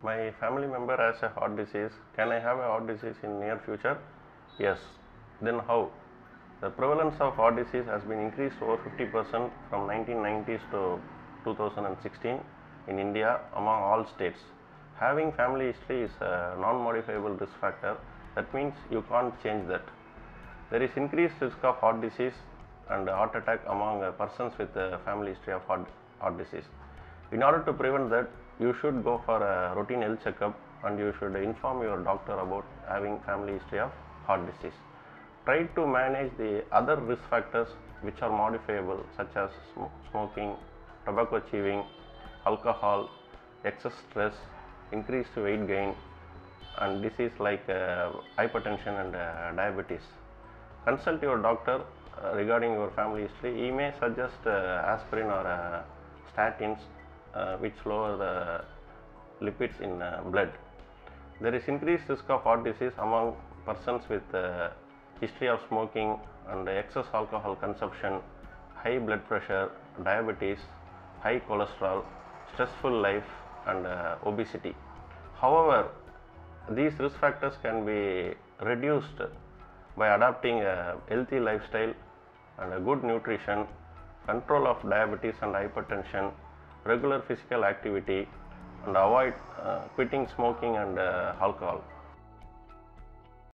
My family member has a heart disease. Can I have a heart disease in near future? Yes. Then how? The prevalence of heart disease has been increased over 50% from 1990s to 2016 in India among all states. Having family history is a non-modifiable risk factor. That means you can't change that. There is increased risk of heart disease and heart attack among persons with a family history of heart, heart disease. In order to prevent that, you should go for a routine health checkup and you should inform your doctor about having family history of heart disease. Try to manage the other risk factors which are modifiable such as sm- smoking, tobacco chewing, alcohol, excess stress, increased weight gain and disease like uh, hypertension and uh, diabetes. Consult your doctor uh, regarding your family history. He may suggest uh, aspirin or uh, statins which lower the lipids in uh, blood. There is increased risk of heart disease among persons with uh, history of smoking and excess alcohol consumption, high blood pressure, diabetes, high cholesterol, stressful life, and uh, obesity. However, these risk factors can be reduced by adopting a healthy lifestyle and a good nutrition, control of diabetes and hypertension, regular physical activity, and avoid uh, quitting smoking and uh, alcohol.